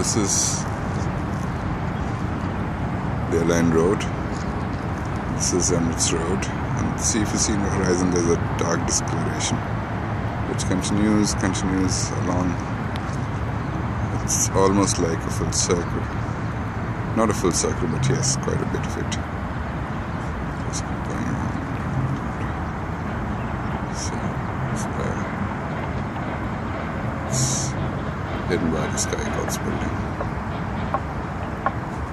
this is the Al Ain Road. This is Emirates Road. And see if you see in the horizon there's a dark discoloration which continues, continues along. It's almost like a full circle. Not a full circle, but yes, quite a bit of it. Just going. So, hidden by the sky god's building.